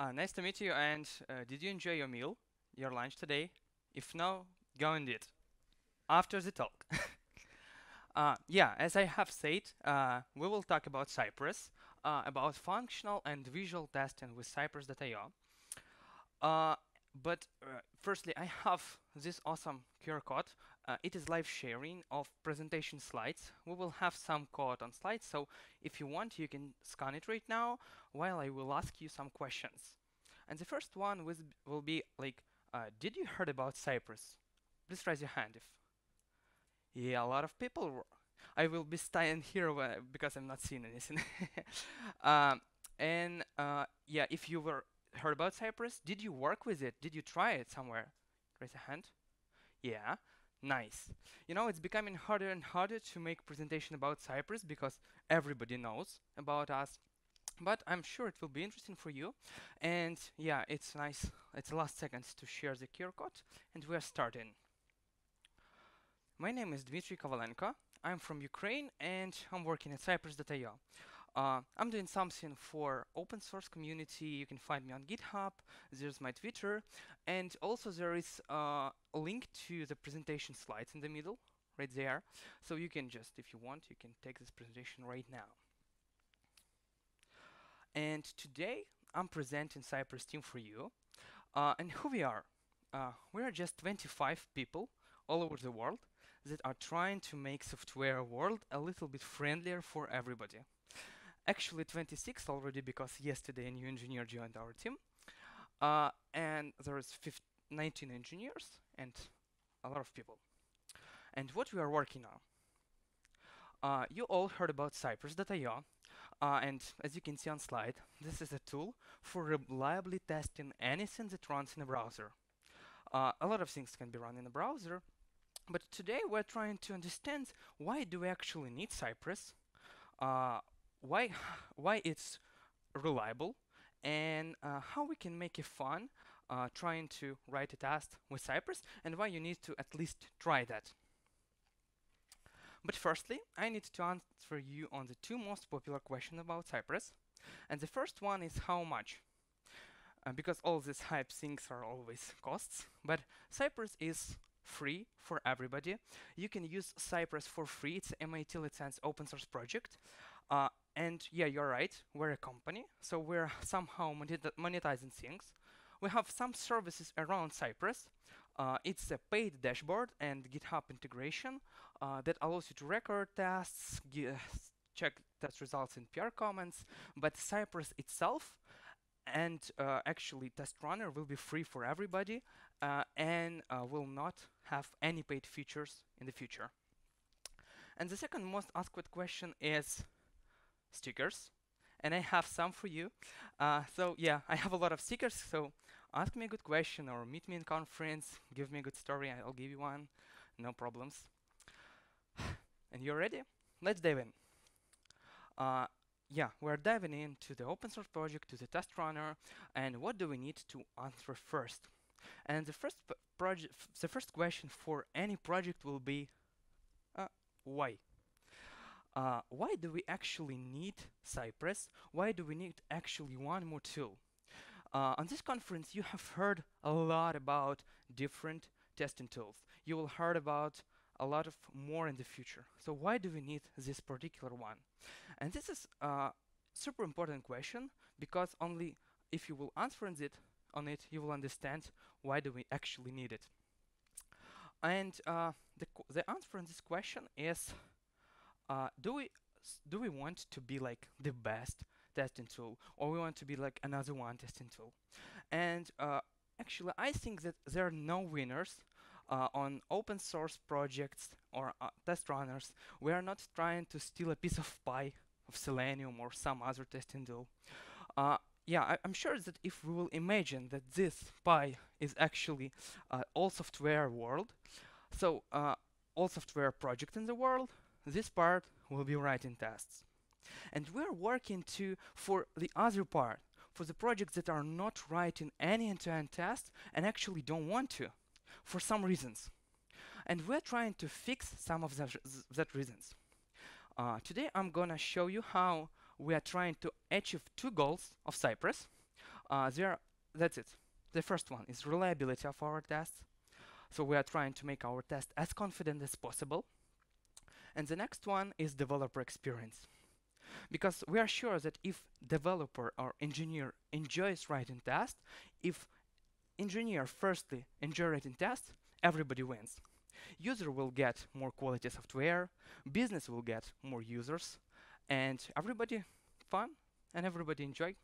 Uh, nice to meet you. And uh, did you enjoy your meal, your lunch today? If no, go and eat after the talk. uh, yeah, as I have said, uh, we will talk about Cypress, uh, about functional and visual testing with Cypress.io. Uh, but firstly, I have this awesome QR code. Uh, it is live sharing of presentation slides. We will have some code on slides, so if you want, you can scan it right now while I will ask you some questions. And the first one will be like, uh, did you heard about Cypress? Please raise your hand if. Yeah, a lot of people. I will be staying here because I'm not seeing anything. um, and uh, yeah, if you were heard about Cypress? Did you work with it? Did you try it somewhere? Raise a hand. Yeah, nice. You know, it's becoming harder and harder to make presentation about Cypress because everybody knows about us. But I'm sure it will be interesting for you. And yeah, it's nice. It's last seconds to share the QR code. And we are starting. My name is Dmitry Kovalenko. I'm from Ukraine and I'm working at Cypress.io. Uh, I'm doing something for open source community. You can find me on GitHub. There's my Twitter. And also there is uh, a link to the presentation slides in the middle, right there. So you can just, if you want, you can take this presentation right now. And today I'm presenting Cypress team for you. Uh, and who we are? Uh, we are just 25 people all over the world that are trying to make software world a little bit friendlier for everybody actually 26 already because yesterday a new engineer joined our team. Uh, and there is 19 engineers and a lot of people. And what we are working on. Uh, you all heard about Cypress.io, uh, and as you can see on slide, this is a tool for reliably testing anything that runs in a browser. Uh, a lot of things can be run in a browser, but today we're trying to understand why do we actually need Cypress, uh, why why it's reliable and uh, how we can make it fun uh, trying to write a task with Cypress and why you need to at least try that. But firstly, I need to answer you on the two most popular questions about Cypress. And the first one is how much? Uh, because all these hype things are always costs, but Cypress is free for everybody. You can use Cypress for free. It's MIT license open source project. Uh, and yeah, you're right, we're a company, so we're somehow monetizing things. We have some services around Cypress. Uh, it's a paid dashboard and GitHub integration uh, that allows you to record tests, check test results in PR comments, but Cypress itself and uh, actually Test Runner will be free for everybody uh, and uh, will not have any paid features in the future. And the second most asked question is stickers and I have some for you. Uh, so yeah, I have a lot of stickers, so ask me a good question or meet me in conference, give me a good story, I'll give you one, no problems. and you're ready? Let's dive in. Uh, yeah, we're diving into the open source project, to the test runner, and what do we need to answer first? And the first project, the first question for any project will be, uh, why? Uh, why do we actually need Cypress? Why do we need actually one more tool? Uh, on this conference, you have heard a lot about different testing tools. You will heard about a lot of more in the future. So why do we need this particular one? And this is a super important question because only if you will answer on it on it, you will understand why do we actually need it. And uh, the, the answer on this question is uh, do we do we want to be like the best testing tool or we want to be like another one testing tool? And uh, actually I think that there are no winners uh, on open source projects or uh, test runners. We are not trying to steal a piece of pie of Selenium or some other testing tool. Uh, yeah, I, am sure that if we will imagine that this pie is actually uh, all software world, so all software project in the world, this part will be writing tests. And we're working to for the other part, for the projects that are not writing any end-to-end tests and actually don't want to, for some reasons. And we're trying to fix some of that, that reasons. Uh, today I'm gonna show you how we are trying to achieve two goals of Cypress. Uh, there, that's it. The first one is reliability of our tests. So we are trying to make our test as confident as possible. And the next one is developer experience. Because we are sure that if developer or engineer enjoys writing tests, if engineer firstly enjoy writing tests, everybody wins. User will get more quality software, business will get more users, and everybody fun and everybody enjoy.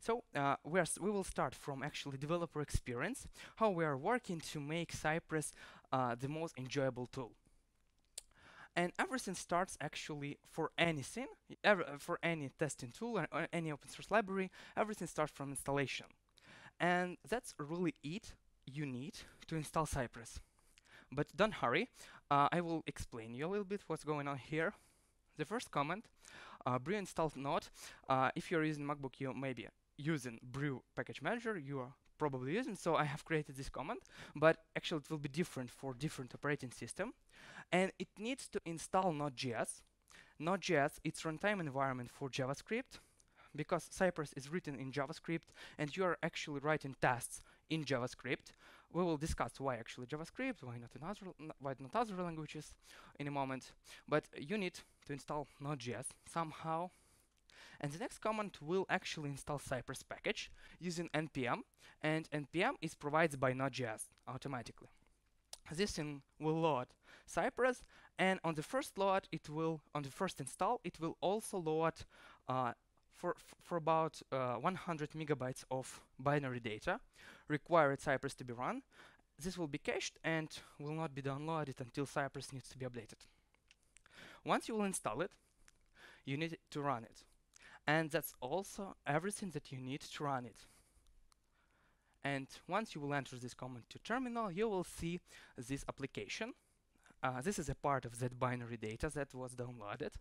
So uh, we, we will start from actually developer experience, how we are working to make Cypress uh, the most enjoyable tool. And everything starts actually for anything, ever, uh, for any testing tool or, or any open source library, everything starts from installation. And that's really it you need to install Cypress. But don't hurry, uh, I will explain you a little bit what's going on here. The first comment, uh, brew installed node. Uh, if you're using MacBook, you may be using brew package manager, you are probably using, so I have created this command, but actually it will be different for different operating system. And it needs to install Node.js. Node.js, it's runtime environment for JavaScript, because Cypress is written in JavaScript, and you are actually writing tests in JavaScript. We will discuss why actually JavaScript, why not other, why not other languages in a moment. But you need to install Node.js somehow. And the next command will actually install Cypress package using npm, and npm is provided by Node.js automatically. This thing will load Cypress, and on the first load, it will on the first install, it will also load uh, for, for about uh, 100 megabytes of binary data required Cypress to be run. This will be cached and will not be downloaded until Cypress needs to be updated. Once you will install it, you need to run it. And that's also everything that you need to run it. And once you will enter this command to terminal, you will see this application uh, this is a part of that binary data that was downloaded.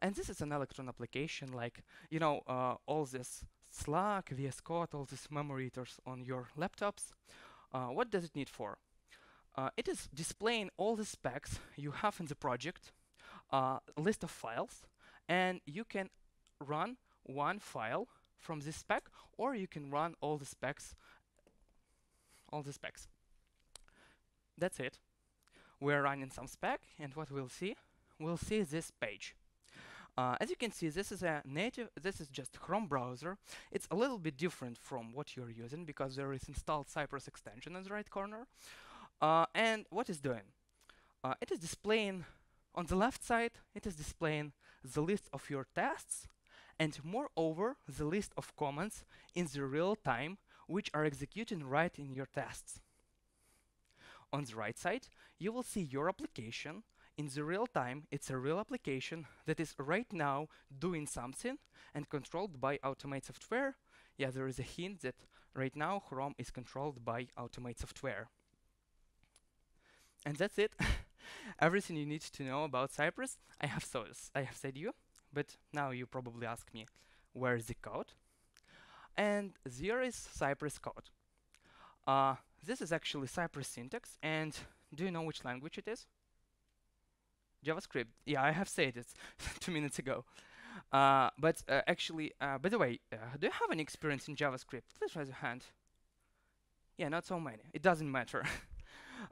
And this is an Electron application like, you know, uh, all this Slack, VS Code, all these memory eaters on your laptops. Uh, what does it need for? Uh, it is displaying all the specs you have in the project, uh, list of files, and you can run one file from this spec, or you can run all the specs, all the specs. That's it we're running some spec, and what we'll see, we'll see this page. Uh, as you can see, this is a native, this is just Chrome browser. It's a little bit different from what you're using because there is installed Cypress extension in the right corner. Uh, and what is doing? Uh, it is displaying, on the left side, it is displaying the list of your tests and moreover, the list of commands in the real time which are executing right in your tests. On the right side, you will see your application in the real time. It's a real application that is right now doing something and controlled by Automate software. Yeah, there is a hint that right now Chrome is controlled by Automate software. And that's it. Everything you need to know about Cypress, I have, so I have said you, but now you probably ask me, where is the code? And there is Cypress code. Uh, this is actually Cypress syntax, and do you know which language it is? JavaScript. Yeah, I have said it two minutes ago. Uh, but uh, actually, uh, by the way, uh, do you have any experience in JavaScript? Please raise your hand. Yeah, not so many. It doesn't matter.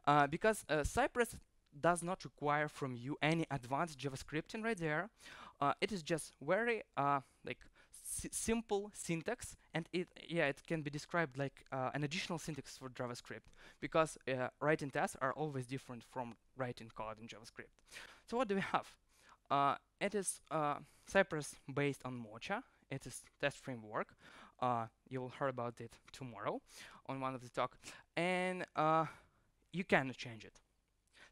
Uh, because uh, Cypress does not require from you any advanced JavaScripting right there. It is just very like simple syntax and it yeah it can be described like uh, an additional syntax for JavaScript because uh, writing tests are always different from writing code in JavaScript. So what do we have? Uh, it is uh, Cypress based on Mocha. It is test framework. Uh, you will hear about it tomorrow on one of the talk, and uh, you cannot change it.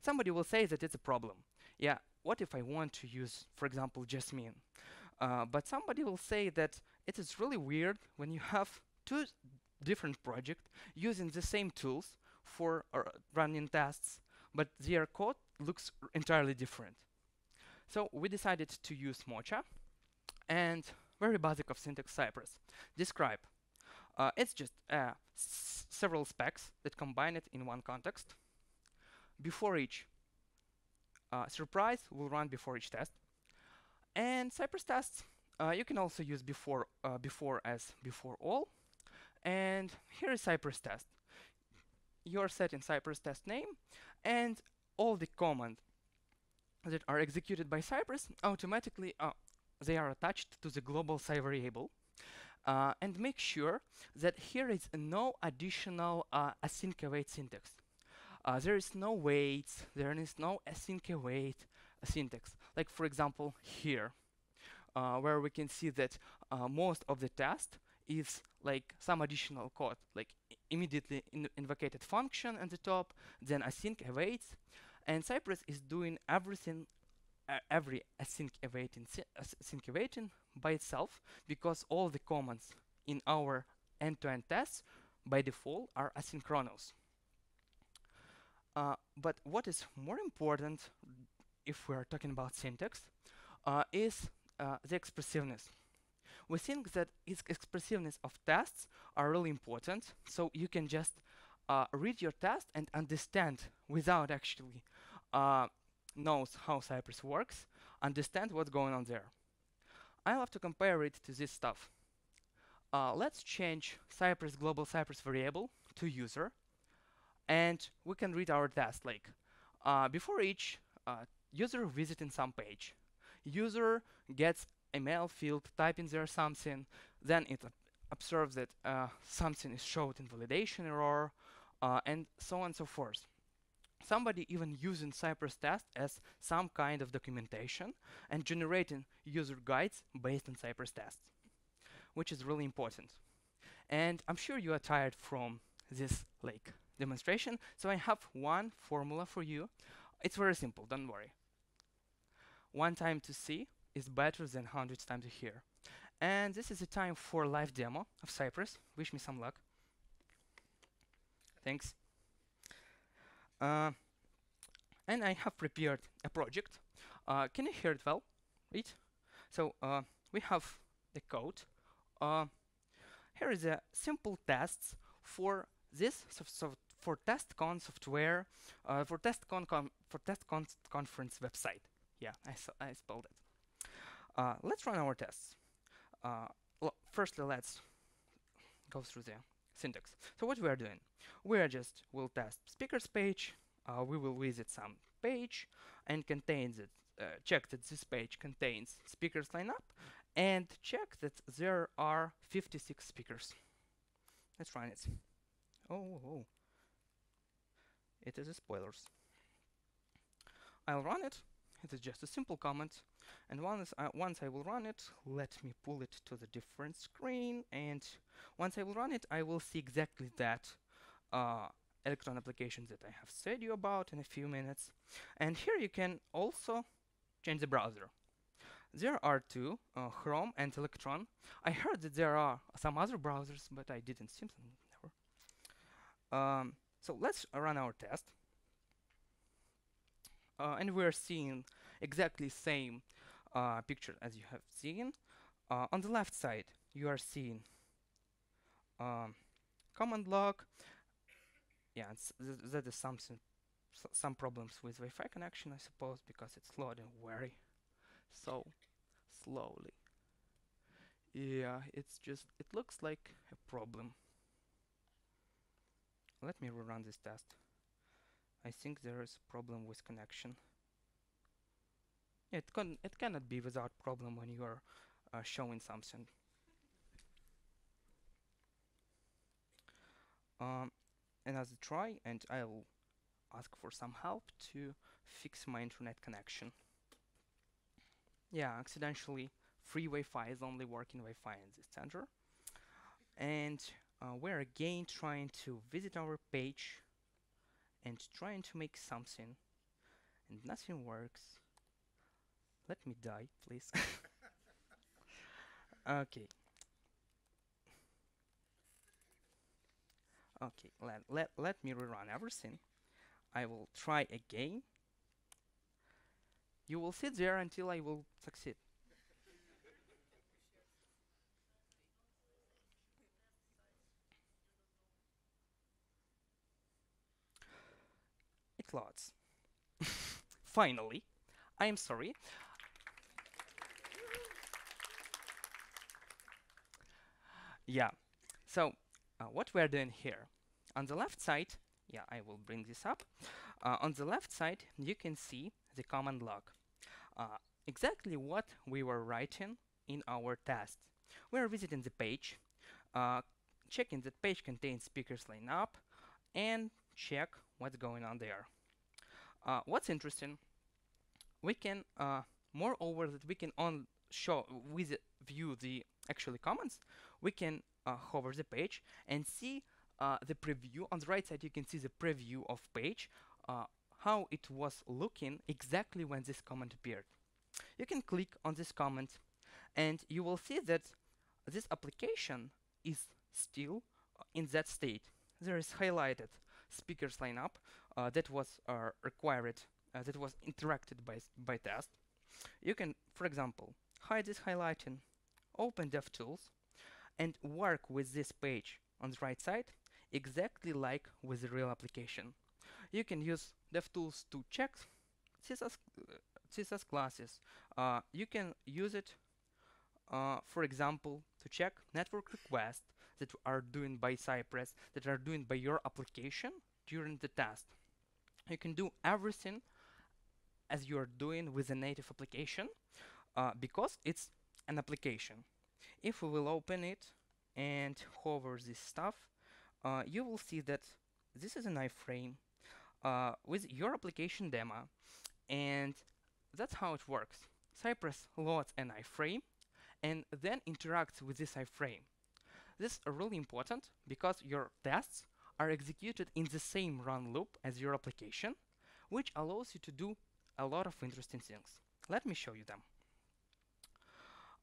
Somebody will say that it's a problem. Yeah, what if I want to use, for example, Jasmine? Uh, but somebody will say that it is really weird when you have two different projects using the same tools for uh, running tests, but their code looks entirely different. So we decided to use Mocha and very basic of syntax Cypress. Describe. Uh, it's just uh, several specs that combine it in one context. Before each surprise will run before each test. And Cypress tests, uh, you can also use before uh, before as before all. and here is Cypress test. You're setting Cypress test name, and all the commands that are executed by Cypress automatically uh, they are attached to the global Cy variable. Uh, and make sure that here is no additional uh, async await syntax. Uh, there is no waits, there is no async await syntax. Like for example here, uh, where we can see that uh, most of the test is like some additional code, like immediately in invocated function at the top, then async awaits, and Cypress is doing everything, uh, every async awaiting, async awaiting by itself because all the commands in our end-to-end -end tests by default are asynchronous. Uh, but what is more important if we are talking about syntax uh, is uh, the expressiveness. We think that expressiveness of tests are really important, so you can just uh, read your test and understand without actually uh, knows how Cypress works, understand what's going on there. I love to compare it to this stuff. Uh, let's change Cypress global Cypress variable to user, and we can read our test like uh, before each uh, user visiting some page. User gets a mail field, type in there something, then it observes that uh, something is showed in validation error, uh, and so on and so forth. Somebody even using Cypress test as some kind of documentation and generating user guides based on Cypress tests, which is really important. And I'm sure you are tired from this like demonstration, so I have one formula for you. It's very simple, don't worry. One time to see is better than 100 times to hear. And this is the time for live demo of Cypress. Wish me some luck. Thanks. Uh, and I have prepared a project. Uh, can you hear it well? Right? So uh, we have the code. Uh, here is a simple tests for this so, so for TestCon software uh, for TestCon for TestCon conference website. Yeah, I, I spelled it. Uh, let's run our tests. firstly, let's go through the syntax. So what we are doing, we are just will test speakers page. Uh, we will visit some page and contains it. Uh, check that this page contains speakers lineup and check that there are 56 speakers. Let's run it. Oh, oh, oh. It is spoilers. I'll run it. It is just a simple comment. And once, uh, once I will run it, let me pull it to the different screen. And once I will run it, I will see exactly that uh, Electron applications that I have said you about in a few minutes. And here you can also change the browser. There are two, uh, Chrome and Electron. I heard that there are some other browsers, but I didn't see them. Um, so let's run our test. Uh, and we're seeing exactly same uh, picture as you have seen. Uh, on the left side, you are seeing um, command log. Yeah, th that is something, some problems with Wi-Fi connection, I suppose, because it's loading very so slowly. Yeah, it's just, it looks like a problem. Let me rerun this test. I think there is a problem with connection. It can it cannot be without problem when you are uh, showing something. Um, another try, and I'll ask for some help to fix my internet connection. Yeah, accidentally, free Wi-Fi is only working Wi-Fi in this center. And uh, we're again trying to visit our page and trying to make something, and nothing works. Let me die, please. okay. Okay, let, let, let me rerun everything. I will try again. You will sit there until I will succeed. Loads. Finally, I am sorry. Yeah. So uh, what we're doing here. On the left side, yeah, I will bring this up. Uh, on the left side, you can see the command log. Uh, exactly what we were writing in our test. We're visiting the page, uh, checking that page contains speakers lineup, and check what's going on there. Uh, what's interesting, we can, uh, moreover, that we can on show with view the actually comments, we can uh, hover the page and see uh, the preview. On the right side, you can see the preview of page, uh, how it was looking exactly when this comment appeared. You can click on this comment and you will see that this application is still uh, in that state. There is highlighted speakers lineup that was uh, required, uh, that was interacted by, by test. You can, for example, hide this highlighting, open DevTools, and work with this page on the right side exactly like with the real application. You can use DevTools to check CSS, CSS classes. Uh, you can use it, uh, for example, to check network requests that are doing by Cypress, that are doing by your application during the test. You can do everything as you're doing with a native application uh, because it's an application. If we will open it and hover this stuff, uh, you will see that this is an iframe uh, with your application demo and that's how it works. Cypress loads an iframe and then interacts with this iframe. This is really important because your tests are executed in the same run loop as your application, which allows you to do a lot of interesting things. Let me show you them.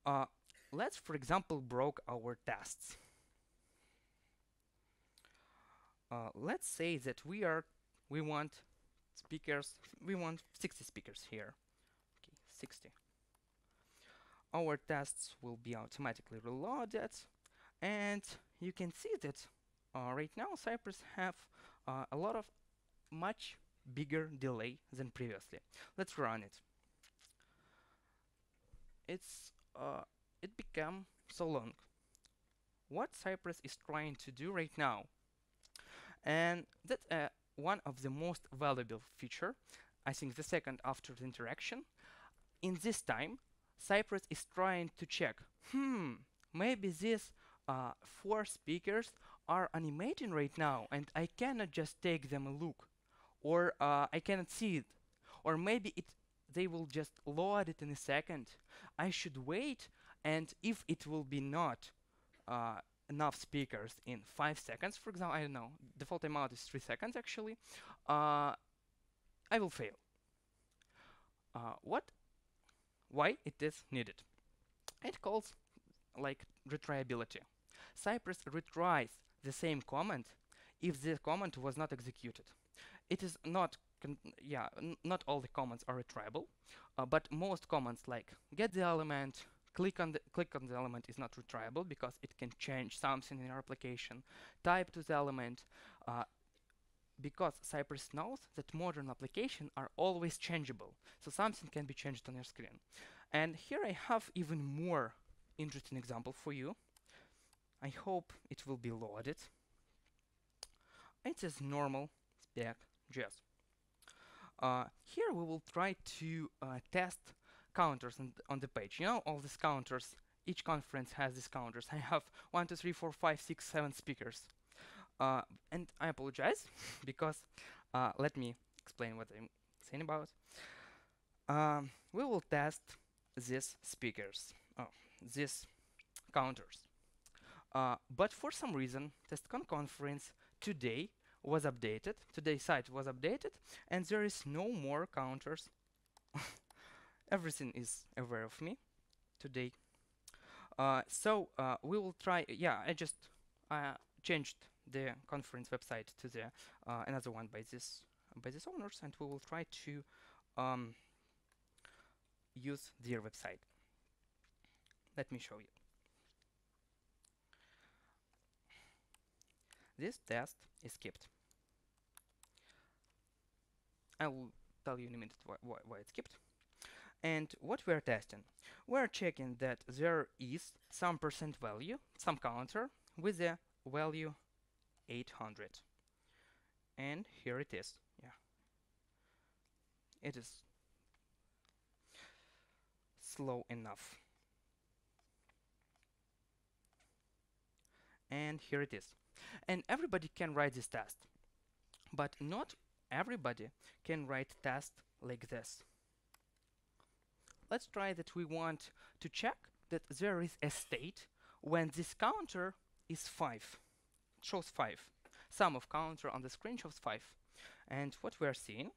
Uh, let's, for example, broke our tests. Uh, let's say that we are we want speakers we want 60 speakers here okay 60 our tests will be automatically reloaded and you can see that right now Cypress have uh, a lot of much bigger delay than previously. Let's run it. It's uh, it become so long. What Cypress is trying to do right now and that's uh, one of the most valuable feature I think the second after the interaction in this time Cypress is trying to check hmm maybe these uh, four speakers are animating right now and I cannot just take them a look or uh, I cannot see it or maybe it they will just load it in a second I should wait and if it will be not uh, enough speakers in 5 seconds, for example, I don't know, default timeout is 3 seconds actually, uh, I will fail. Uh, what? Why it is needed? It calls like retriability. Cypress retries the same comment if the comment was not executed. It is not, yeah, not all the comments are retriable, uh, but most comments like get the element, click on the click on the element is not retriable because it can change something in your application. Type to the element uh, because Cypress knows that modern applications are always changeable so something can be changed on your screen. And here I have even more interesting example for you I hope it will be loaded it says normal spec JS uh, here we will try to uh, test counters on, on the page. You know, all these counters, each conference has these counters. I have one, two, three, four, five, six, seven speakers. Uh, and I apologize because uh, let me explain what I'm saying about. Um, we will test these speakers, oh, these counters. Uh, but for some reason, TestCon conference today was updated, today's site was updated, and there is no more counters everything is aware of me today. Uh, so uh, we will try. Yeah, I just uh, changed the conference website to the uh, another one by this by this owners, and we will try to um, use their website. Let me show you. This test is skipped. I will tell you in a minute why, why, why it's skipped. And what we're testing? We're checking that there is some percent value, some counter with the value 800 and here it is yeah it is slow enough and here it is and everybody can write this test. But not everybody can write test like this. Let's try that we want to check that there is a state when this counter is 5 shows 5 sum of counter on the screen shows 5 and what we are seeing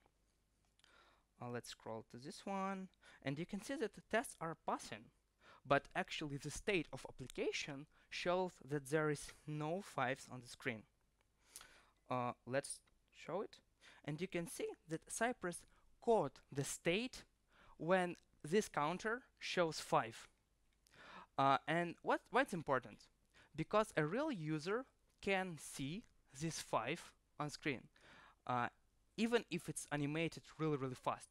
uh, let's scroll to this one. And you can see that the tests are passing. But actually the state of application shows that there is no 5s on the screen. Uh, let's show it. And you can see that Cypress caught the state when this counter shows 5 uh, and what what's important? Because a real user can see this 5 on screen uh, even if it's animated really really fast.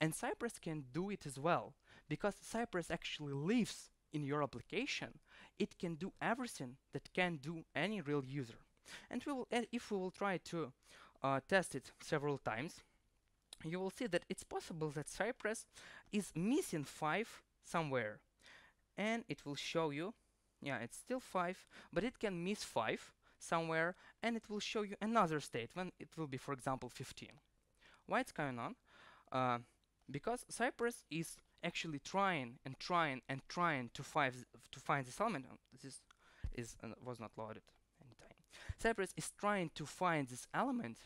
And Cypress can do it as well because Cypress actually lives in your application it can do everything that can do any real user. And we will if we will try to uh, test it several times you will see that it's possible that Cypress is missing 5 somewhere. And it will show you yeah it's still 5 but it can miss 5 somewhere and it will show you another state when it will be for example 15 why it's going on? Uh, because Cypress is actually trying and trying and trying to find to find this element this is uh, was not loaded. Anytime Cypress is trying to find this element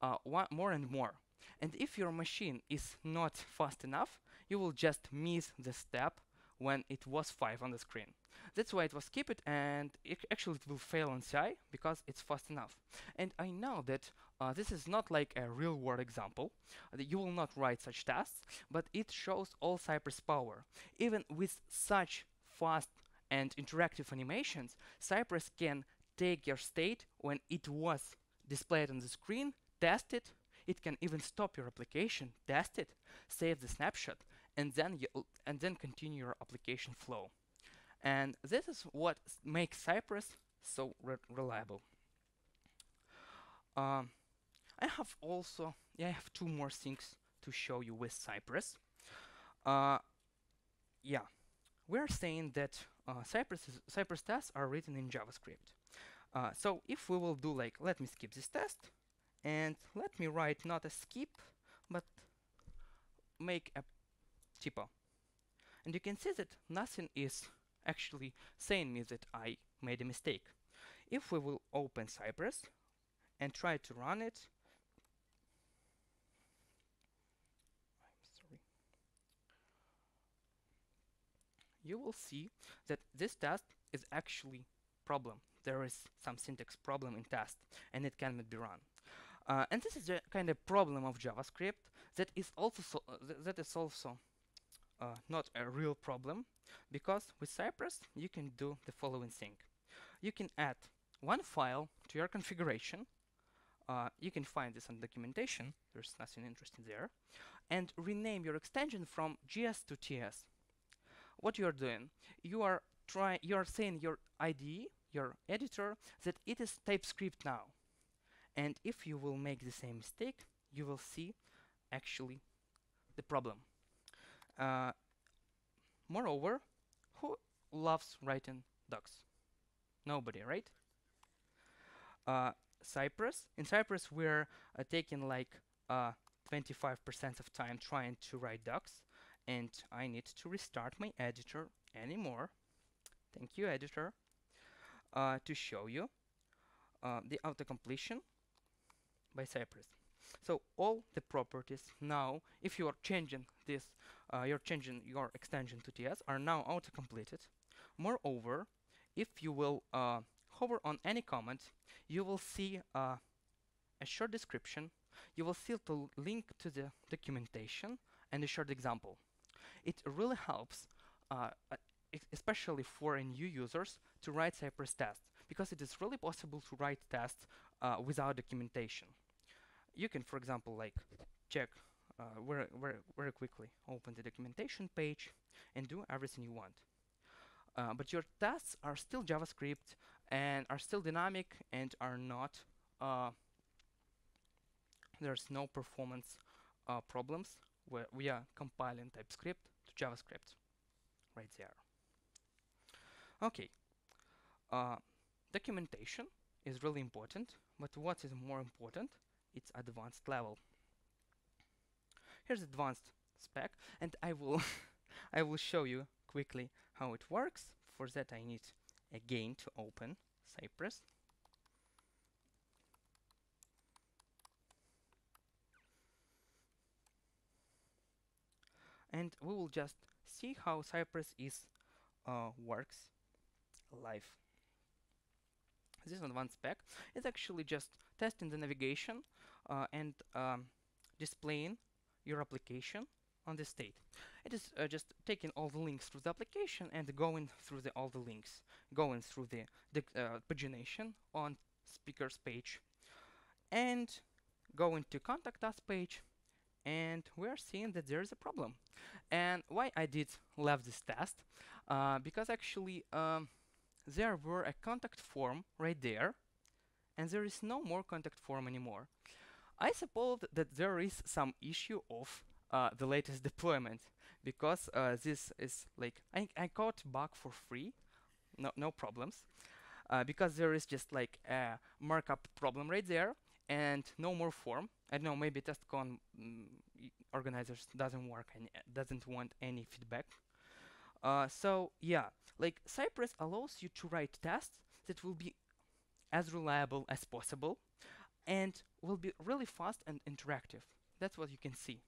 uh, more and more. And if your machine is not fast enough you will just miss the step when it was 5 on the screen. That's why it was skipped and it actually it will fail on CI because it's fast enough. And I know that uh, this is not like a real world example. That you will not write such tests but it shows all Cypress power. Even with such fast and interactive animations Cypress can take your state when it was displayed on the screen test it. It can even stop your application test it save the snapshot and then you and then continue your application flow. And this is what makes Cypress so re reliable. Um, I have also, yeah, I have two more things to show you with Cypress. Uh, yeah, we're saying that uh, Cypress, Cypress tests are written in JavaScript. Uh, so if we will do like, let me skip this test, and let me write not a skip, but make a typo. And you can see that nothing is actually saying me that I made a mistake. If we will open Cypress and try to run it, you will see that this test is actually problem. There is some syntax problem in test and it cannot be run. Uh, and this is a kind of problem of JavaScript that is also so, uh, th that is also uh, not a real problem because with Cypress you can do the following thing. You can add one file to your configuration. Uh, you can find this on documentation. There's nothing interesting there. And rename your extension from JS to TS. What you are doing, you are trying, you are saying your IDE, your editor, that it is TypeScript now. And if you will make the same mistake, you will see actually the problem. Uh, moreover, who loves writing docs? Nobody, right? Uh, Cypress. In Cypress, we're uh, taking like 25% uh, of time trying to write docs, and I need to restart my editor anymore. Thank you, editor, uh, to show you uh, the auto-completion by Cypress. So all the properties now, if you are changing this, uh, you're changing your extension to TS, are now auto-completed. Moreover, if you will uh, hover on any comment, you will see uh, a short description. You will see the link to the documentation and a short example. It really helps, uh, especially for new users, to write Cypress tests because it is really possible to write tests uh, without documentation you can, for example, like check uh, very, very, very quickly, open the documentation page and do everything you want. Uh, but your tests are still JavaScript and are still dynamic and are not uh, there's no performance uh, problems where we are compiling TypeScript JavaScript right there. Okay, uh, documentation is really important, but what is more important, it's advanced level. Here's advanced spec, and I will I will show you quickly how it works. For that I need again to open Cypress. And we will just see how Cypress is uh, works live. This is advanced spec is actually just testing the navigation uh, and um, displaying your application on the state. It is uh, just taking all the links through the application and going through the, all the links, going through the, the uh, pagination on speakers page and going to contact us page and we are seeing that there is a problem. And why I did left this test? Uh, because actually um, there were a contact form right there and there is no more contact form anymore. I suppose that there is some issue of uh, the latest deployment because uh, this is like I, I caught bug for free no no problems uh, because there is just like a markup problem right there and no more form. I don't know maybe TestCon mm, organizers doesn't work and doesn't want any feedback. Uh, so yeah like Cypress allows you to write tests that will be as reliable as possible and will be really fast and interactive. That's what you can see.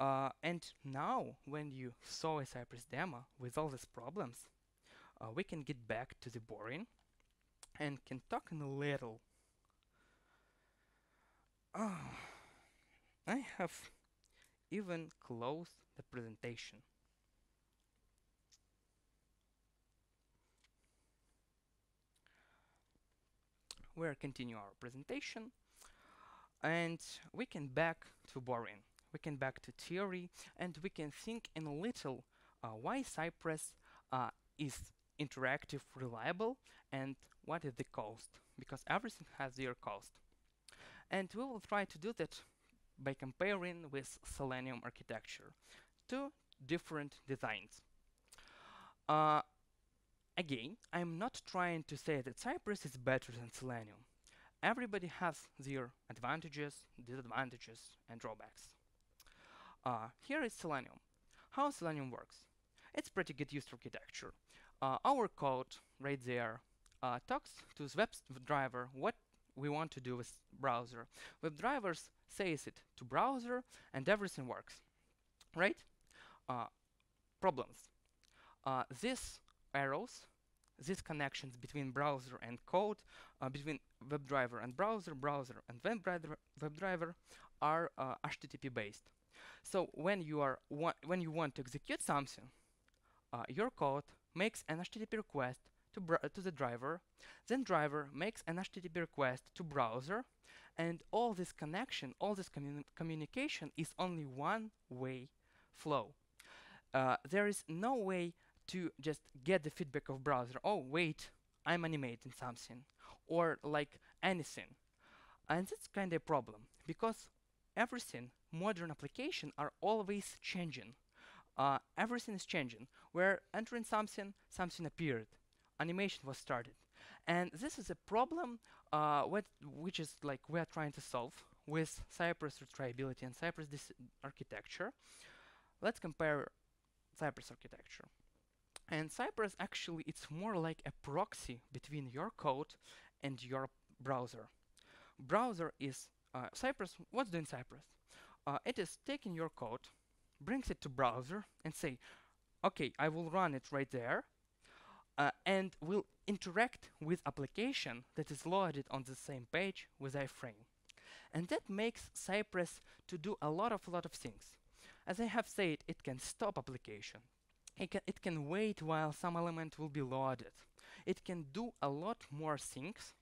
Uh, and now, when you saw a Cypress demo with all these problems, uh, we can get back to the boring and can talk in a little. Oh, I have even closed the presentation. We'll continue our presentation and we can back to boring we can back to theory and we can think in a little uh, why Cypress uh, is interactive, reliable, and what is the cost, because everything has their cost. And we will try to do that by comparing with Selenium architecture. Two different designs. Uh, again, I'm not trying to say that Cypress is better than Selenium. Everybody has their advantages, disadvantages, and drawbacks. Uh, here is Selenium. How Selenium works? It's pretty good user architecture. Uh, our code right there uh, talks to WebDriver what we want to do with browser. WebDrivers says it to browser and everything works, right? Uh, problems. Uh, these arrows, these connections between browser and code, uh, between WebDriver and browser, browser and WebDriver, WebDriver are HTTP based. So when you are when you want to execute something, uh, your code makes an HTTP request to, to the driver, then driver makes an HTTP request to browser, and all this connection, all this commun communication is only one-way flow. Uh, there is no way to just get the feedback of browser. Oh wait, I'm animating something, or like anything, and that's kind of a problem because everything modern applications are always changing. Uh, everything is changing. We're entering something, something appeared. Animation was started. And this is a problem uh, which is like we're trying to solve with Cypress retriability and Cypress architecture. Let's compare Cypress architecture. And Cypress actually it's more like a proxy between your code and your browser. Browser is uh, Cypress. What's doing Cypress? uh, it is taking your code, brings it to browser and say, okay, I will run it right there and will interact with application that is loaded on the same page with iframe. And that makes Cypress to do a lot of lot of things. As I have said, it can stop application. It can, it can wait while some element will be loaded. It can do a lot more things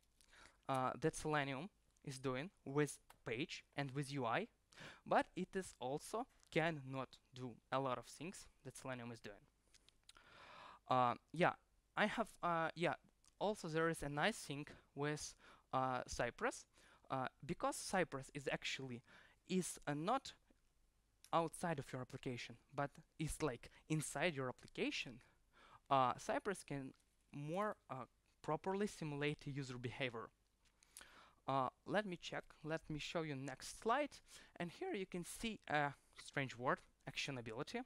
uh, that Selenium is doing with page and with UI but it is also cannot do a lot of things that Selenium is doing. Uh, yeah, I have, uh, yeah, also there is a nice thing with uh, Cypress uh, because Cypress is actually is uh, not outside of your application but is like inside your application uh, Cypress can more properly simulate user behavior. Uh, let me check. Let me show you next slide. And here you can see a strange word actionability.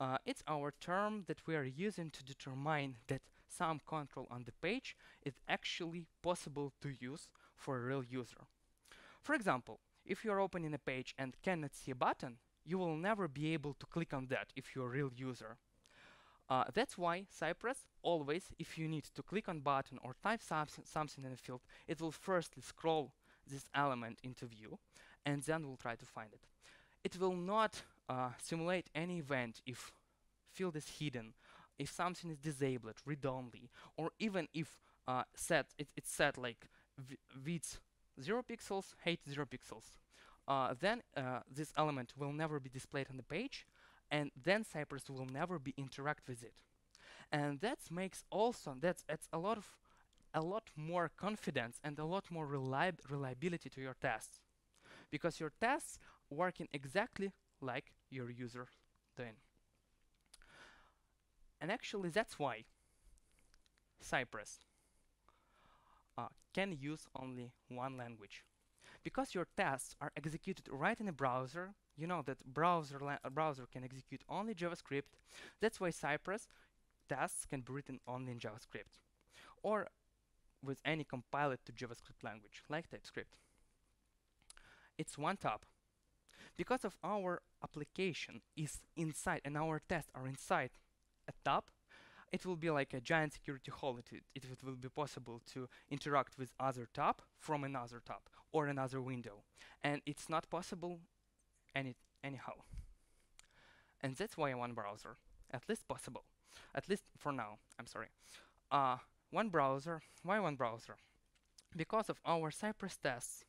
Uh, it's our term that we are using to determine that some control on the page is actually possible to use for a real user. For example, if you're opening a page and cannot see a button, you will never be able to click on that if you're a real user. Uh, that's why Cypress always, if you need to click on button or type something in a field, it will firstly scroll this element into view and then will try to find it. It will not uh, simulate any event if field is hidden, if something is disabled, read-only, or even if uh, set it, it's set like width 0 pixels, height 0 pixels. Uh, then uh, this element will never be displayed on the page, and then Cypress will never be interact with it. And that makes also that's adds a lot of a lot more confidence and a lot more reliab reliability to your tests, because your tests working exactly like your user doing. And actually that's why Cypress uh, can use only one language. Because your tests are executed right in the browser, you know that browser browser can execute only JavaScript. That's why Cypress tests can be written only in JavaScript or with any compiled to JavaScript language like TypeScript. It's one tap. Because of our application is inside and our tests are inside a tab, it will be like a giant security hole. It, it, it will be possible to interact with other tab from another tab or another window. And it's not possible any anyhow. And that's why one browser, at least possible, at least for now, I'm sorry. Uh, one browser, why one browser? Because of our Cypress tests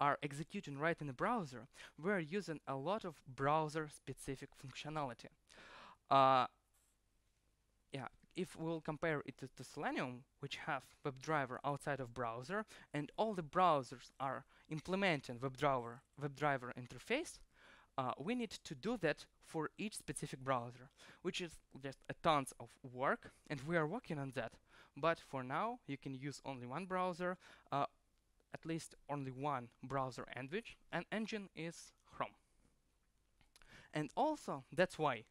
are executing right in the browser, we're using a lot of browser-specific functionality. Uh, if we'll compare it to, to, Selenium, which have WebDriver outside of browser, and all the browsers are implementing WebDriver, WebDriver interface, uh, we need to do that for each specific browser, which is just a tons of work, and we are working on that. But for now, you can use only one browser, uh, at least only one browser engine, and engine is Chrome. And also, that's why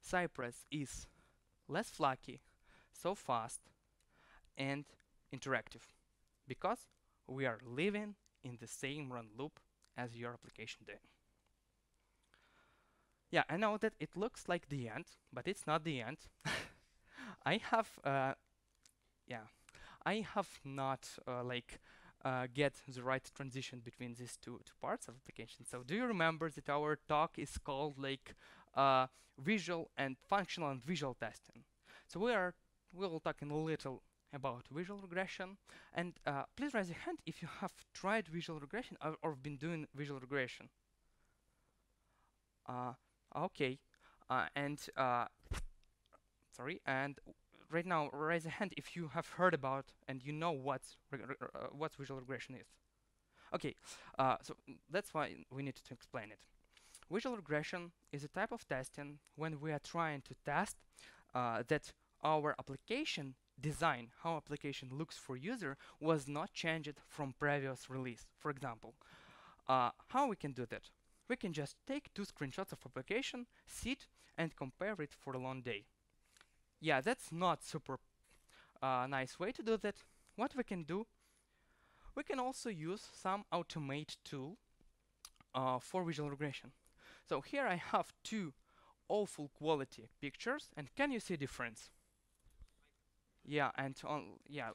Cypress is less flaky, so fast, and interactive, because we are living in the same run loop as your application did. Yeah, I know that it looks like the end, but it's not the end. I have, uh, yeah, I have not uh, like uh, get the right transition between these two, two parts of application. So do you remember that our talk is called like uh, visual and functional and visual testing? So we are we will talk in a little about visual regression and uh, please raise your hand if you have tried visual regression or, or been doing visual regression. Uh, Okay, uh, and uh, sorry, and right now raise a hand if you have heard about and you know what uh, what visual regression is. Okay, uh, so that's why we need to explain it. Visual regression is a type of testing when we are trying to test uh, that our application design, how application looks for user, was not changed from previous release. For example, uh, how we can do that? we can just take two screenshots of application, sit, and compare it for a long day. Yeah, that's not super uh, nice way to do that. What we can do, we can also use some automate tool uh, for visual regression. So here I have two awful quality pictures, and can you see difference? Yeah, and on, yeah,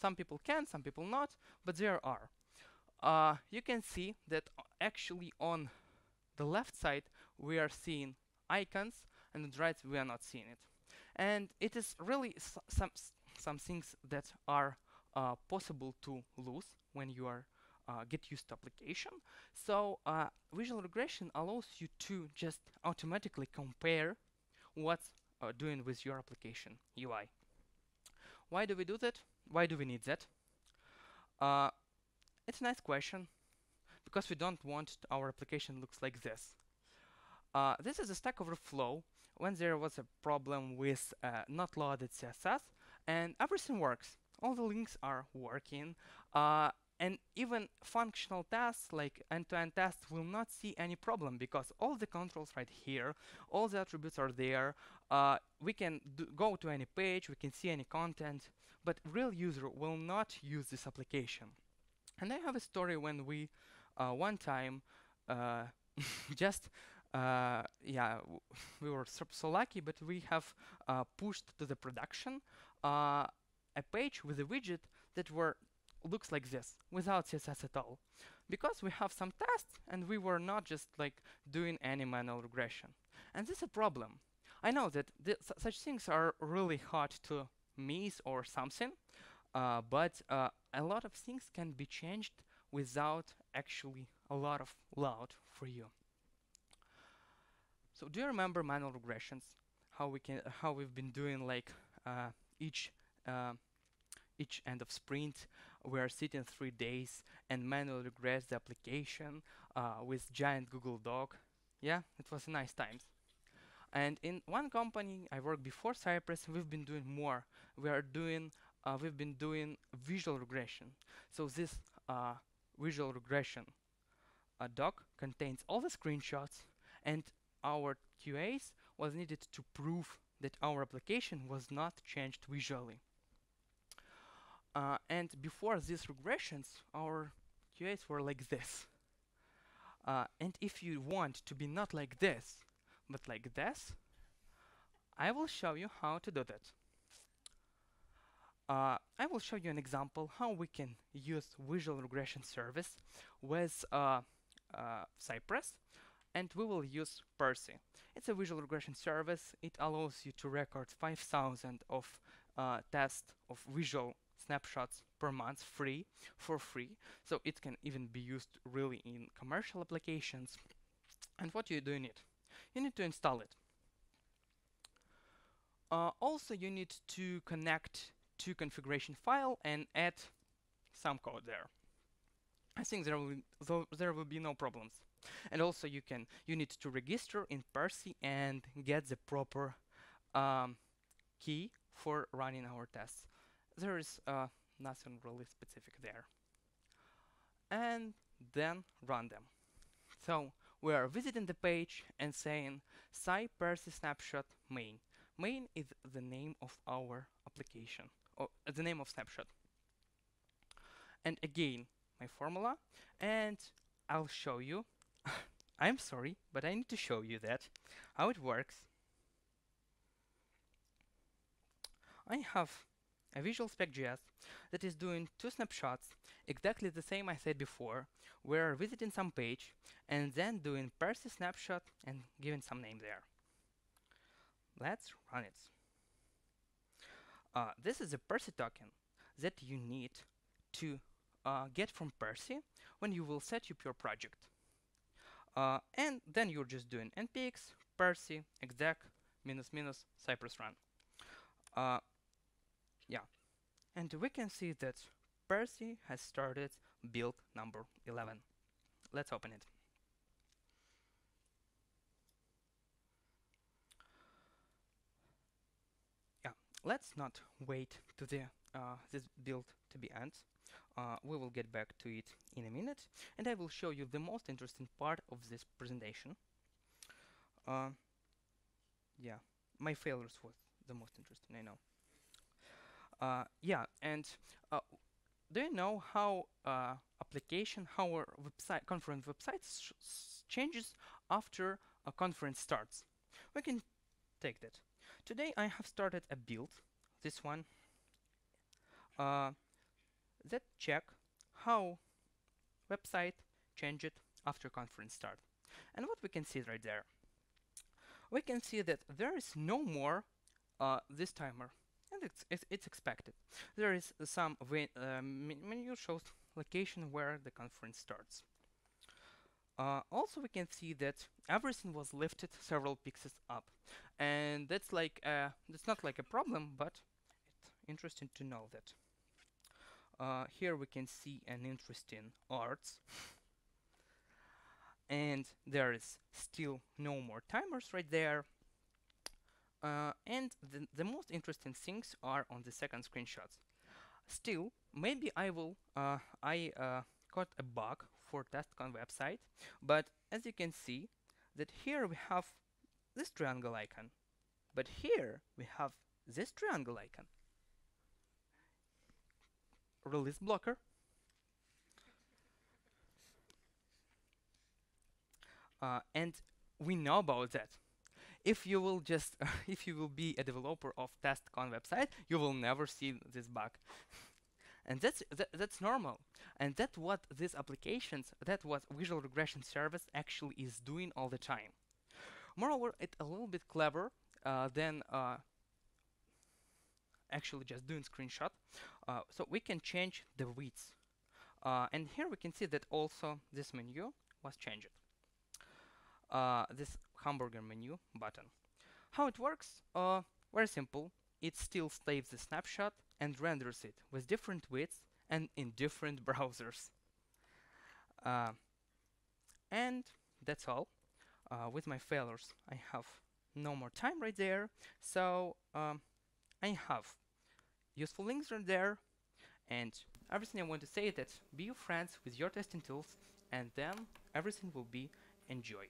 some people can, some people not, but there are. Uh, you can see that actually on the left side we are seeing icons and the right we are not seeing it and it is really some some things that are uh, possible to lose when you are uh, get used to application so uh, visual regression allows you to just automatically compare what's uh, doing with your application UI why do we do that why do we need that? Uh, it's a nice question because we don't want our application looks like this. Uh, this is a Stack Overflow when there was a problem with uh, not loaded CSS and everything works. All the links are working uh, and even functional tests like end-to-end -end tests will not see any problem because all the controls right here, all the attributes are there. Uh, we can go to any page, we can see any content, but real user will not use this application. And I have a story when we uh, one time uh, just uh, yeah we were so lucky but we have uh, pushed to the production uh, a page with a widget that were looks like this without CSS at all because we have some tests and we were not just like doing any manual regression and this is a problem I know that such things are really hard to miss or something uh, but uh, a lot of things can be changed without actually a lot of load for you. So do you remember manual regressions? How we can, how we've been doing like uh, each uh, each end of sprint, we are sitting three days and manually regress the application uh, with giant Google Doc. Yeah, it was a nice times. And in one company I worked before Cypress, we've been doing more. We are doing uh, we've been doing visual regression. So this uh, visual regression uh, doc contains all the screenshots and our QAs was needed to prove that our application was not changed visually. Uh, and before these regressions, our QAs were like this. Uh, and if you want to be not like this, but like this, I will show you how to do that. Uh, I will show you an example how we can use visual regression service with uh, uh, Cypress and we will use Percy. It's a visual regression service. It allows you to record 5,000 of uh, tests of visual snapshots per month free for free. So it can even be used really in commercial applications. And what you do need? You need to install it. Uh, also, you need to connect to configuration file and add some code there. I think there will there will be no problems. And also you can you need to register in Percy and get the proper um, key for running our tests. There is uh, nothing really specific there. And then run them. So we are visiting the page and saying cy Percy snapshot main. Main is the name of our application or uh, the name of snapshot. And again, my formula, and I'll show you. I'm sorry, but I need to show you that, how it works. I have a Visual Spec.js that is doing two snapshots, exactly the same I said before. We're visiting some page and then doing Percy snapshot and giving some name there. Let's run it. Uh, this is a Percy token that you need to uh, get from Percy when you will set up your project. Uh, and then you're just doing npx Percy exec minus minus Cypress run. And we can see that Percy has started build number 11. Let's open it. Yeah, let's not wait to the uh, this build to be end. Uh, we will get back to it in a minute and I will show you the most interesting part of this presentation. Uh, yeah, my failures was the most interesting, I know. Uh, yeah, and uh, do you know how uh, application, how our website, conference website changes after a conference starts? We can take that. Today I have started a build, this one, uh, that check how website changed after conference start. And what we can see right there, we can see that there is no more uh, this timer, and it's, it's, it's expected. There is some uh, menu shows location where the conference starts. Uh, also, we can see that everything was lifted several pixels up, and that's like uh, that's not like a problem, but it's interesting to know that. uh, here we can see an interesting arts and there is still no more timers right there uh, and the, the most interesting things are on the second screenshots still maybe I will uh, I uh, caught a bug for TestCon website but as you can see that here we have this triangle icon but here we have this triangle icon. Release blocker. Uh, and we know about that if you will just if you will be a developer of testcon website you will never see this bug. And that's that, that's normal. And that's what these applications that what visual regression service actually is doing all the time. Moreover it's a little bit clever uh, than uh, actually just doing screenshot. Uh, so we can change the width uh, and here we can see that also this menu was changed. Uh, this hamburger menu button. How it works? Uh, very simple. It still saves the snapshot and renders it with different widths and in different browsers. Uh, and that's all. Uh, with my failures, I have no more time right there. So um, I have useful links right there. And everything I want to say is that be your friends with your testing tools and then everything will be enjoy.